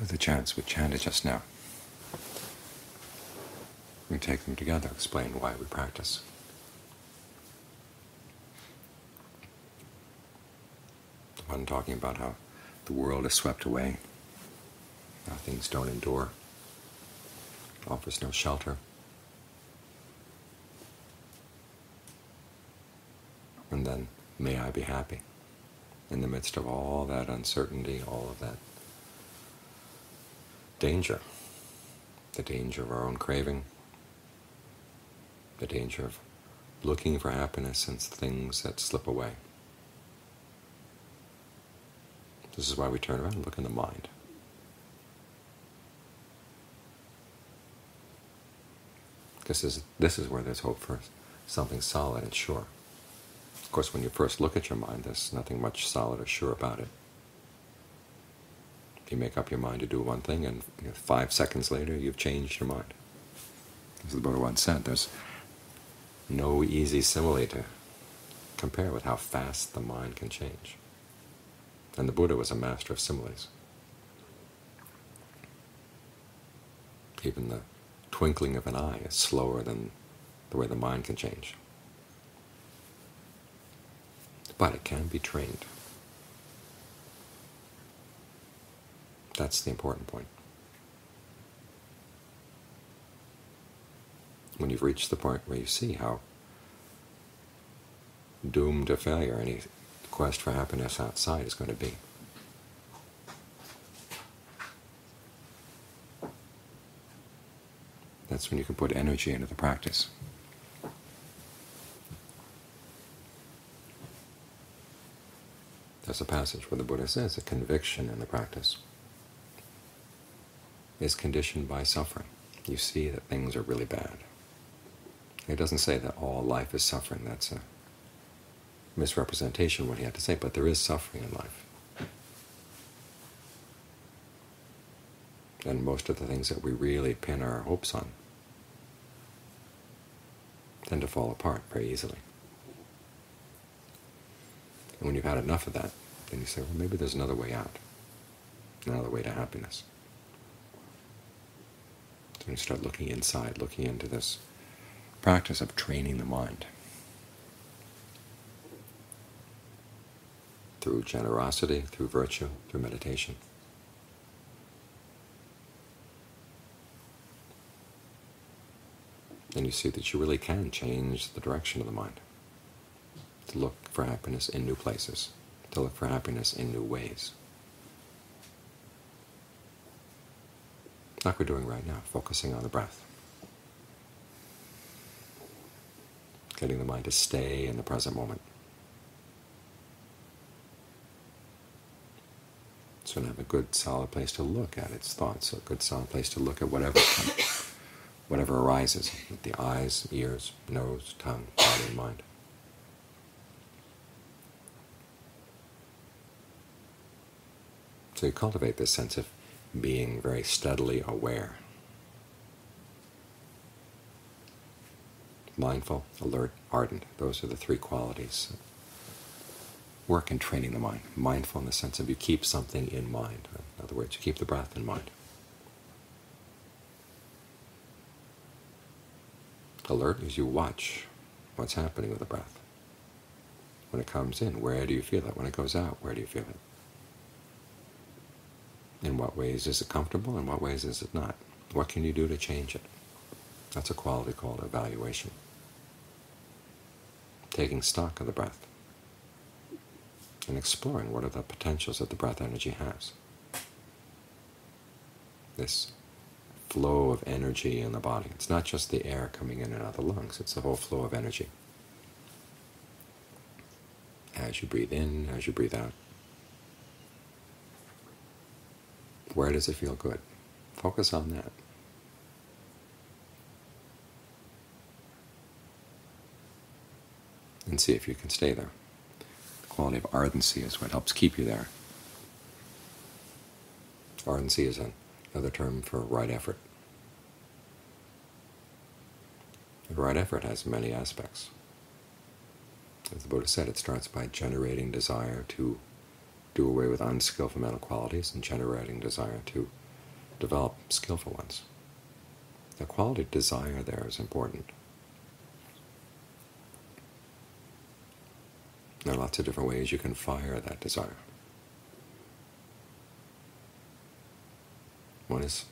of the chants we chanted just now. We take them together, explain why we practice. The one talking about how the world is swept away, how things don't endure, offers no shelter. And then, may I be happy in the midst of all that uncertainty, all of that danger, the danger of our own craving, the danger of looking for happiness in things that slip away. This is why we turn around and look in the mind. This is, this is where there's hope for something solid and sure. Of course, when you first look at your mind, there's nothing much solid or sure about it. You make up your mind to do one thing, and you know, five seconds later, you've changed your mind. As the Buddha once said, there's no easy simile to compare with how fast the mind can change. And the Buddha was a master of similes. Even the twinkling of an eye is slower than the way the mind can change. but it can be trained. That's the important point. When you've reached the point where you see how doomed to failure any quest for happiness outside is going to be. That's when you can put energy into the practice. There's a passage where the Buddha says a conviction in the practice is conditioned by suffering. You see that things are really bad. It doesn't say that all life is suffering. That's a misrepresentation of what he had to say, but there is suffering in life. And most of the things that we really pin our hopes on tend to fall apart very easily. And when you've had enough of that, then you say, well, maybe there's another way out, another way to happiness. So you start looking inside, looking into this practice of training the mind through generosity, through virtue, through meditation. And you see that you really can change the direction of the mind to look for happiness in new places, to look for happiness in new ways. Like we're doing right now, focusing on the breath. Getting the mind to stay in the present moment. So to have a good solid place to look at its thoughts, a good solid place to look at whatever whatever arises with the eyes, ears, nose, tongue, body, and mind. So you cultivate this sense of being very steadily aware. Mindful, alert, ardent, those are the three qualities. Work in training the mind. Mindful in the sense of you keep something in mind. In other words, you keep the breath in mind. Alert is you watch what's happening with the breath. When it comes in, where do you feel it? When it goes out, where do you feel it? In what ways is it comfortable? In what ways is it not? What can you do to change it? That's a quality called evaluation. Taking stock of the breath and exploring what are the potentials that the breath energy has. This flow of energy in the body. It's not just the air coming in and out of the lungs, it's the whole flow of energy. As you breathe in, as you breathe out. Where does it feel good? Focus on that. And see if you can stay there. The quality of ardency is what helps keep you there. Ardency is another term for right effort. The right effort has many aspects. As the Buddha said, it starts by generating desire to do away with unskillful mental qualities and generating desire to develop skillful ones. The quality of desire there is important. There are lots of different ways you can fire that desire. One is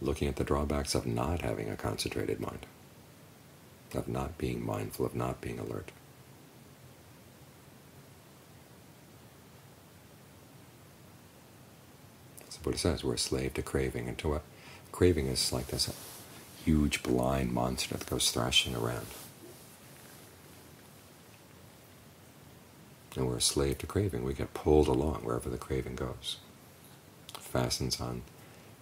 looking at the drawbacks of not having a concentrated mind, of not being mindful, of not being alert. As the Buddha says, we're a slave to craving, and to a craving is like this huge blind monster that goes thrashing around. And we're a slave to craving. We get pulled along wherever the craving goes. Fastens on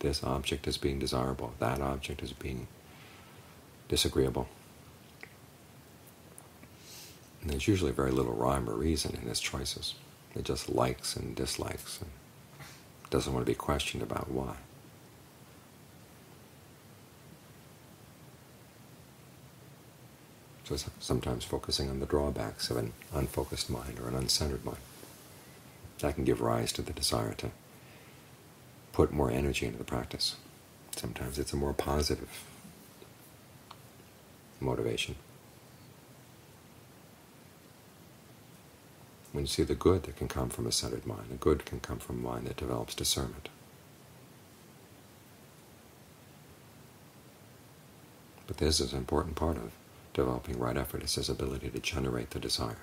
this object as being desirable, that object as being disagreeable. And there's usually very little rhyme or reason in his choices. It just likes and dislikes and doesn't want to be questioned about why. So sometimes focusing on the drawbacks of an unfocused mind or an uncentered mind. That can give rise to the desire to put more energy into the practice. Sometimes it's a more positive motivation. When you see the good that can come from a centered mind, the good can come from a mind that develops discernment. But this is an important part of developing right effort is his ability to generate the desire.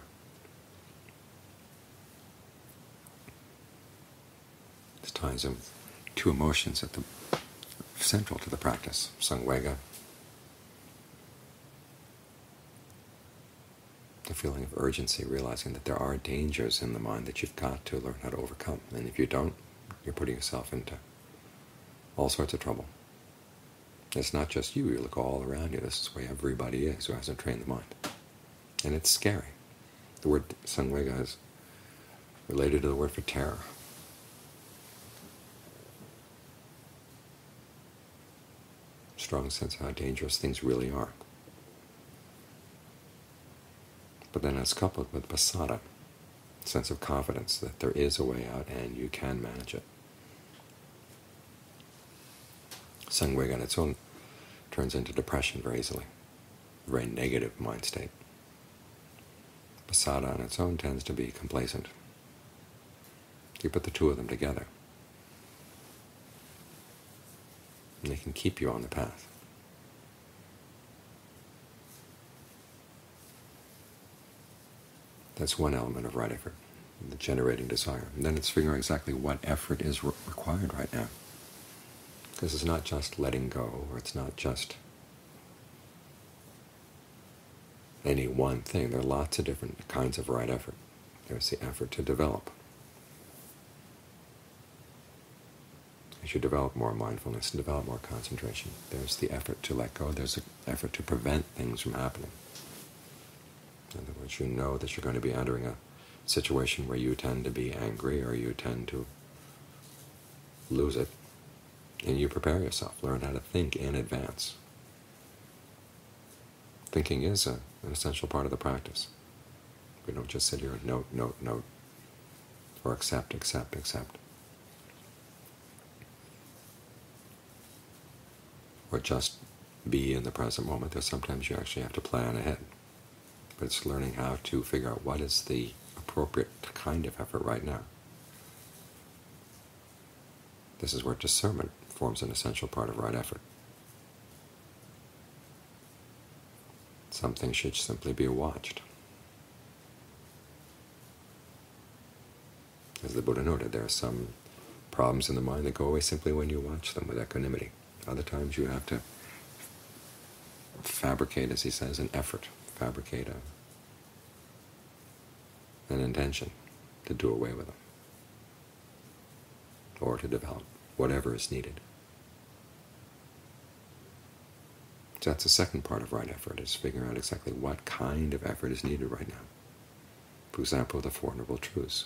This ties in with two emotions at the central to the practice, samvega, the feeling of urgency, realizing that there are dangers in the mind that you've got to learn how to overcome. And if you don't, you're putting yourself into all sorts of trouble. It's not just you. You look all around you. This is where everybody is who hasn't trained the mind. And it's scary. The word samvega is related to the word for terror. Strong sense of how dangerous things really are. But then it's coupled with pasada, sense of confidence that there is a way out and you can manage it. Samvega on its own turns into depression very easily, a very negative mind state. Pasada on its own tends to be complacent. You put the two of them together, and they can keep you on the path. That's one element of right effort, the generating desire. And then it's figuring exactly what effort is re required right now. Because it's not just letting go, or it's not just any one thing. There are lots of different kinds of right effort. There's the effort to develop. As you develop more mindfulness and develop more concentration, there's the effort to let go. There's the effort to prevent things from happening. In other words, you know that you're going to be entering a situation where you tend to be angry or you tend to lose it, and you prepare yourself, learn how to think in advance. Thinking is a, an essential part of the practice. We don't just sit here and note, note, note, or accept, accept, accept. Or just be in the present moment. There's sometimes you actually have to plan ahead. But it's learning how to figure out what is the appropriate kind of effort right now. This is where discernment forms an essential part of right effort. Something should simply be watched. As the Buddha noted, there are some problems in the mind that go away simply when you watch them with equanimity. Other times you have to fabricate, as he says, an effort, fabricate a, an intention to do away with them or to develop whatever is needed. So that's the second part of right effort, is figuring out exactly what kind of effort is needed right now. For example, the Four Noble Truths.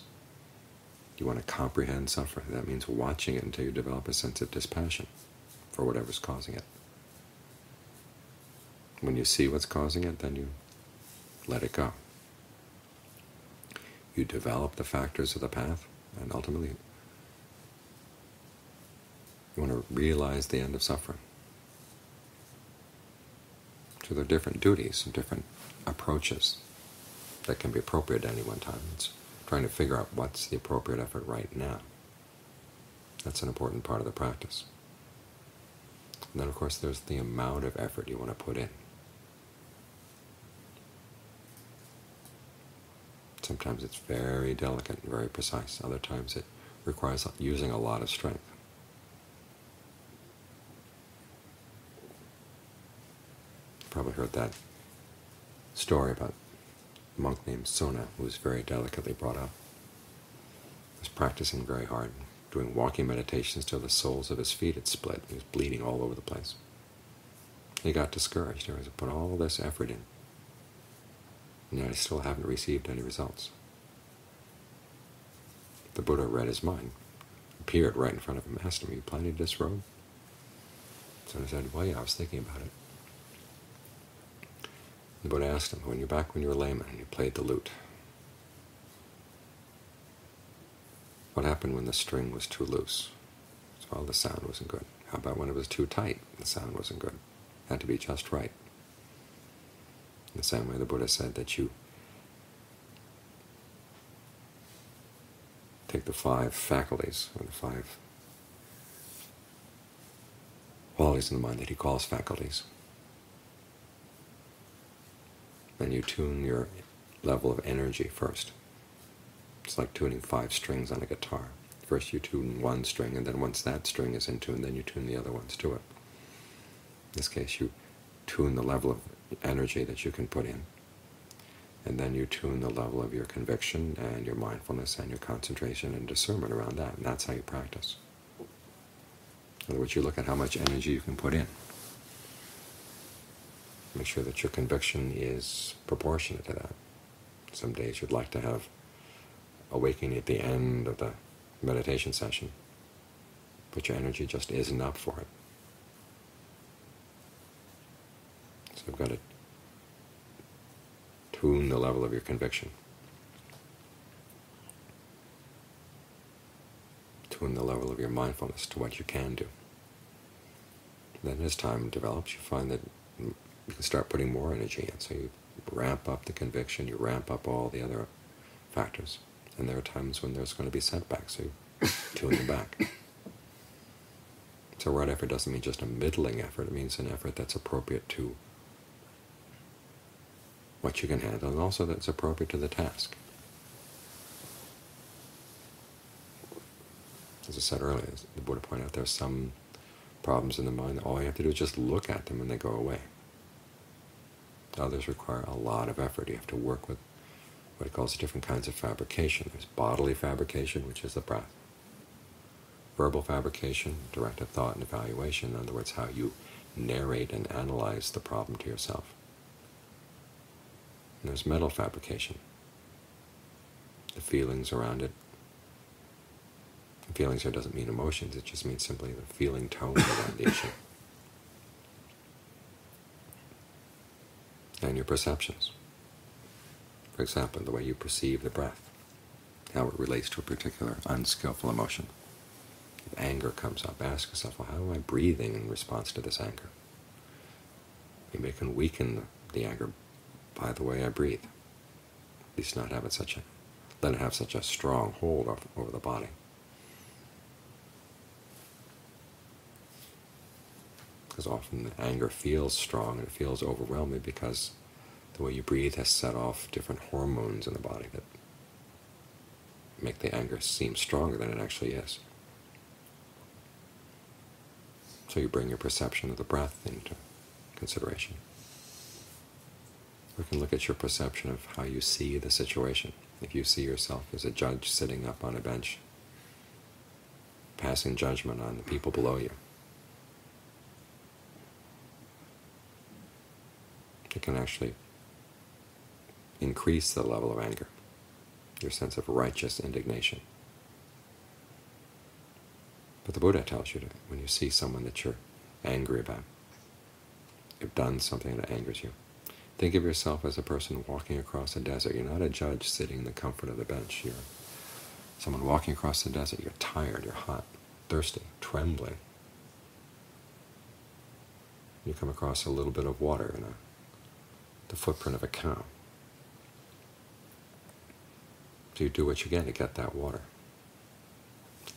You want to comprehend suffering. That means watching it until you develop a sense of dispassion for whatever's causing it. When you see what's causing it, then you let it go. You develop the factors of the path, and ultimately You want to realize the end of suffering. So there are different duties and different approaches that can be appropriate at any one time. It's trying to figure out what's the appropriate effort right now. That's an important part of the practice. And then, of course, there's the amount of effort you want to put in. Sometimes it's very delicate and very precise. Other times it requires using a lot of strength. Probably heard that story about a monk named Sona, who was very delicately brought up. He was practicing very hard, doing walking meditations till the soles of his feet had split. He was bleeding all over the place. He got discouraged. He was put all this effort in, and I still haven't received any results. The Buddha read his mind, appeared right in front of him, asked him, Are you planning to disrobe? So he said, Well, yeah, I was thinking about it. The Buddha asked him, when you're back when you were a layman and you played the lute, what happened when the string was too loose? So well, the sound wasn't good. How about when it was too tight? The sound wasn't good. It had to be just right. In the same way the Buddha said that you take the five faculties, or the five qualities in the mind that he calls faculties, then you tune your level of energy first. It's like tuning five strings on a guitar. First you tune one string, and then once that string is in tune, then you tune the other ones to it. In this case, you tune the level of energy that you can put in, and then you tune the level of your conviction and your mindfulness and your concentration and discernment around that, and that's how you practice. In other words, you look at how much energy you can put in. Make sure that your conviction is proportionate to that. Some days you'd like to have awakening at the end of the meditation session, but your energy just isn't up for it. So you've got to tune the level of your conviction. Tune the level of your mindfulness to what you can do. Then as time develops, you find that you can start putting more energy in. So you ramp up the conviction, you ramp up all the other factors. And there are times when there's going to be setbacks, so you tune them back. So right effort doesn't mean just a middling effort, it means an effort that's appropriate to what you can handle, and also that's appropriate to the task. As I said earlier, the Buddha pointed out there are some problems in the mind, all you have to do is just look at them and they go away. Others require a lot of effort. You have to work with what he calls different kinds of fabrication. There's bodily fabrication, which is the breath. Verbal fabrication, directed thought and evaluation, in other words, how you narrate and analyze the problem to yourself. And there's mental fabrication, the feelings around it. And feelings here doesn't mean emotions, it just means simply the feeling tone around the issue. and your perceptions. For example, the way you perceive the breath, how it relates to a particular unskillful emotion. If anger comes up, ask yourself, well, how am I breathing in response to this anger? Maybe I can weaken the, the anger by the way I breathe. At least not have it such a, let it have such a strong hold over the body. because often the anger feels strong and it feels overwhelming because the way you breathe has set off different hormones in the body that make the anger seem stronger than it actually is. So you bring your perception of the breath into consideration. We can look at your perception of how you see the situation. If you see yourself as a judge sitting up on a bench, passing judgment on the people below you, it can actually increase the level of anger, your sense of righteous indignation. But the Buddha tells you that when you see someone that you're angry about, you've done something that angers you, think of yourself as a person walking across a desert. You're not a judge sitting in the comfort of the bench. You're someone walking across the desert. You're tired, you're hot, thirsty, trembling, You come across a little bit of water in a, the footprint of a cow. So you do what you can to get that water,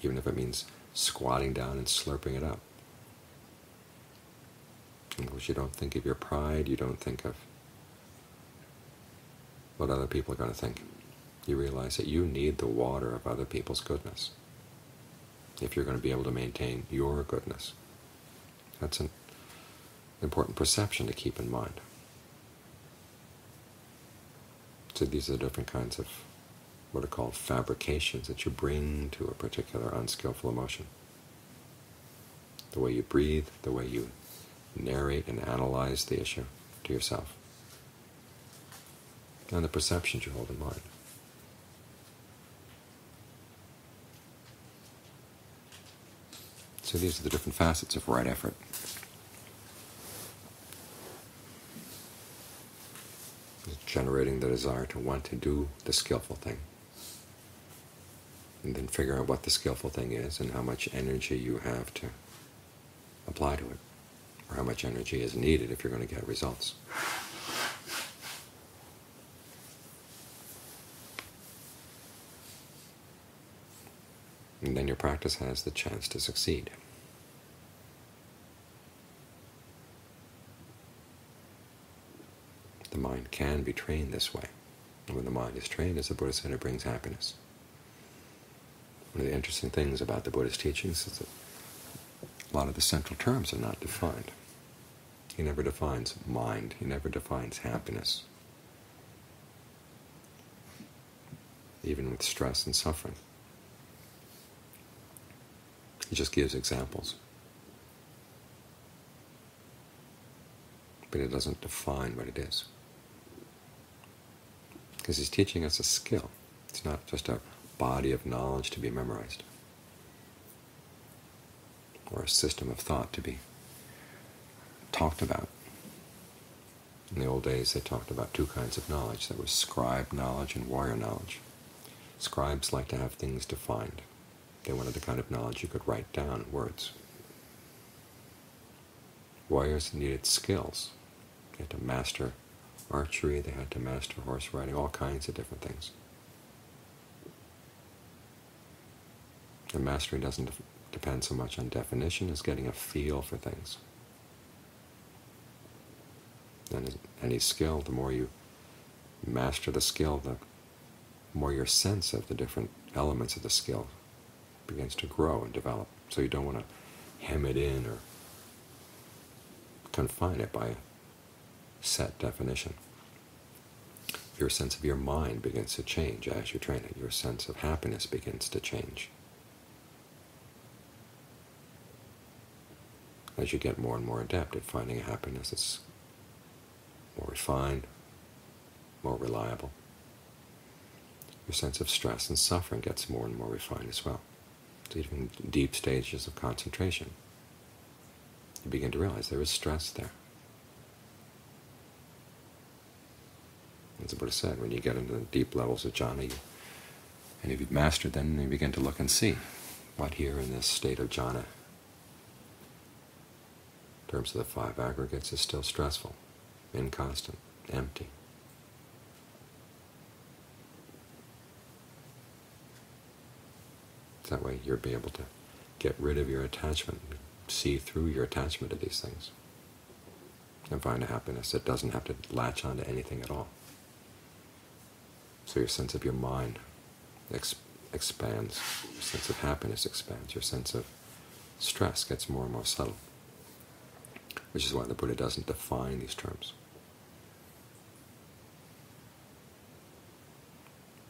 even if it means squatting down and slurping it up. In which you don't think of your pride, you don't think of what other people are going to think. You realize that you need the water of other people's goodness if you're going to be able to maintain your goodness. That's an important perception to keep in mind. So these are the different kinds of what are called fabrications that you bring to a particular unskillful emotion. The way you breathe, the way you narrate and analyze the issue to yourself, and the perceptions you hold in mind. So these are the different facets of right effort. Generating the desire to want to do the skillful thing. And then figure out what the skillful thing is and how much energy you have to apply to it, or how much energy is needed if you're going to get results. And then your practice has the chance to succeed. The mind can be trained this way. And when the mind is trained, as the Buddha said, it brings happiness. One of the interesting things about the Buddhist teachings is that a lot of the central terms are not defined. He never defines mind. He never defines happiness, even with stress and suffering. He just gives examples. But it doesn't define what it is. Because he's teaching us a skill. It's not just a body of knowledge to be memorized, or a system of thought to be talked about. In the old days, they talked about two kinds of knowledge. There was scribe knowledge and warrior knowledge. Scribes like to have things defined. They wanted the kind of knowledge you could write down in words. Warriors needed skills. They had to master archery, they had to master horse riding, all kinds of different things. And mastery doesn't depend so much on definition as getting a feel for things. And any skill, the more you master the skill, the more your sense of the different elements of the skill begins to grow and develop. So you don't want to hem it in or confine it by a set definition. Your sense of your mind begins to change as you train it. Your sense of happiness begins to change. As you get more and more adept at finding a happiness that's more refined, more reliable, your sense of stress and suffering gets more and more refined as well even deep stages of concentration, you begin to realize there is stress there. As the Buddha said, when you get into the deep levels of jhana, you, and if you've mastered them, you begin to look and see what here in this state of jhana, in terms of the five aggregates, is still stressful, inconstant, empty. That way you'll be able to get rid of your attachment, see through your attachment to these things, and find a happiness that doesn't have to latch onto anything at all. So your sense of your mind ex expands, your sense of happiness expands, your sense of stress gets more and more subtle, which is why the Buddha doesn't define these terms.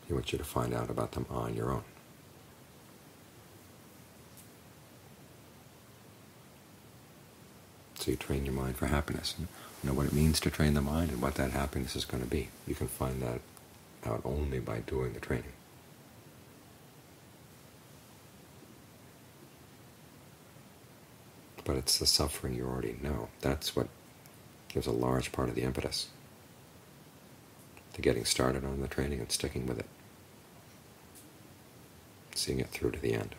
He wants you to find out about them on your own. So you train your mind for happiness. And you know what it means to train the mind and what that happiness is going to be. You can find that out only by doing the training. But it's the suffering you already know. That's what gives a large part of the impetus to getting started on the training and sticking with it, seeing it through to the end.